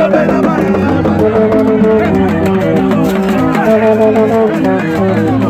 Thank you.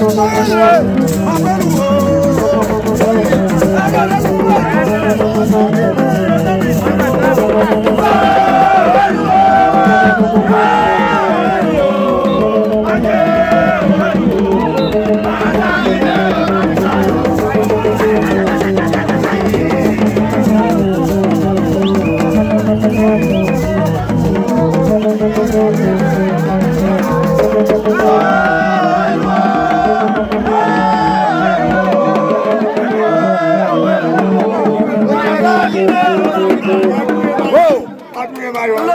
Yeah! Wou! Admire Mario!